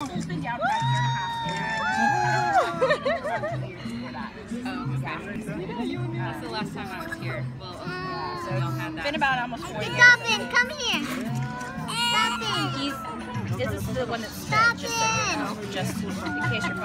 it! been about That's the last time I was here. Well, been about almost four years. Stop come here. Stop He's, this is the one that's just in case you're